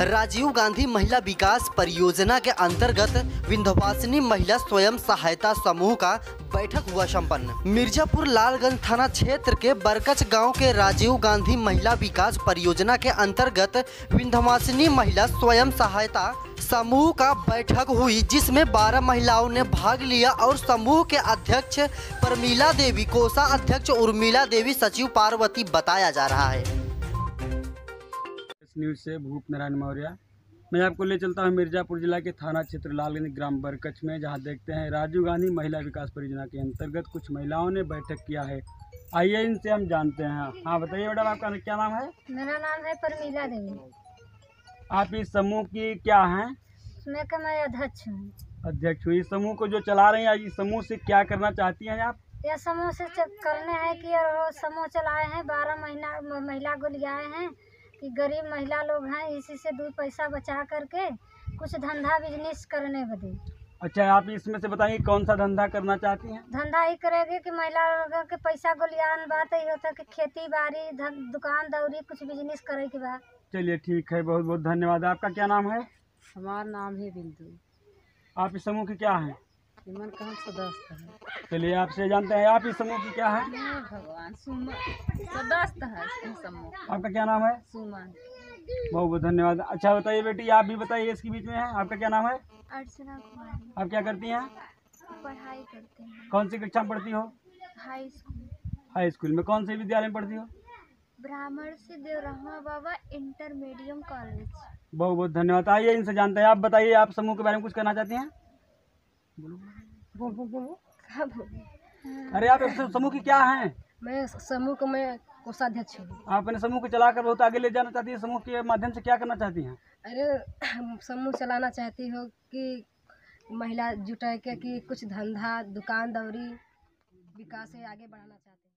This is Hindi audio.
राजीव गांधी महिला विकास परियोजना के अंतर्गत विंध्यवासिनी महिला स्वयं सहायता समूह का बैठक हुआ संपन्न। मिर्जापुर लालगंज थाना क्षेत्र के बरकच गाँव के राजीव गांधी महिला विकास परियोजना के अंतर्गत विंध्यवासिनी महिला स्वयं सहायता समूह का बैठक हुई, जिसमें 12 महिलाओं ने भाग लिया और समूह के अध्यक्ष परमीला देवी कोषा अध्यक्ष उर्मिला देवी, सचिव पार्वती बताया जा रहा है। न्यूज़ से भूप नारायण मौर्य। मैं आपको ले चलता हूँ मिर्ज़ापुर जिला के थाना क्षेत्र लालगंज ग्राम बरकच में जहाँ देखते हैं राजीव गांधी महिला विकास परियोजना के अंतर्गत कुछ महिलाओं ने बैठक किया है। आइए इनसे हम जानते हैं। हाँ बताइए मैडम आपका क्या नाम है? मेरा नाम है परमीला देवी। आप इस समूह की क्या हैं? मैं अध्यक्ष हूँ। अध्यक्ष हुई इस समूह को जो चला रही हैं इस समूह से क्या करना चाहती हैं आप? यह समूह से करने हैं कि समूह चलाए हैं। बारह महीना महिला को ले आए हैं। कि गरीब महिला लोग हैं इसी से दो पैसा बचा करके कुछ धंधा बिज़नेस करने बदे अच्छा आप इसमें से बताइए कौन सा धंधा करना चाहती हैं? धंधा ही करेंगे कि महिला लोगों के पैसा गोलियान बात ही होता कि खेती बाड़ी दुकान दौरी कुछ बिज़नेस करे के बाद। चलिए ठीक है बहुत बहुत धन्यवाद। आपका क्या नाम है? हमारा नाम है बिंदु। आप इस समूह की क्या हैं? इमन का हम सदस्य है? चलिए आपसे जानते हैं आप इस समूह की क्या है? भगवान सुमन सदस्य है समूह। आपका क्या नाम है? सुमन। बहुत बहुत धन्यवाद। अच्छा बताइए बेटी आप भी बताइए इसके बीच में है। आपका क्या नाम है? अर्चना कुमारी। आप क्या करती हैं? पढ़ाई करते हैं। कौन सी कक्षा में पढ़ती हो? High school. हाई स्कूल में कौन से विद्यालय में पढ़ती हो? ब्राह्मण से देवरहमा बाबा इंटरमीडियम कॉलेज। बहुत बहुत धन्यवाद। आइए इनसे जानते हैं। आप बताइए आप समूह के बारे में कुछ कहना चाहती हैं? अरे आप समूह की क्या हैं? मैं समूह को मैं कोषाध्यक्ष हूँ। आप अपने समूह को चलाकर बहुत आगे ले जाना चाहती है? समूह के माध्यम से क्या करना चाहती हैं? अरे समूह चलाना चाहती हो कि महिला जुटा के कि कुछ धंधा दुकान दौरी विकास से आगे बढ़ाना चाहती हैं।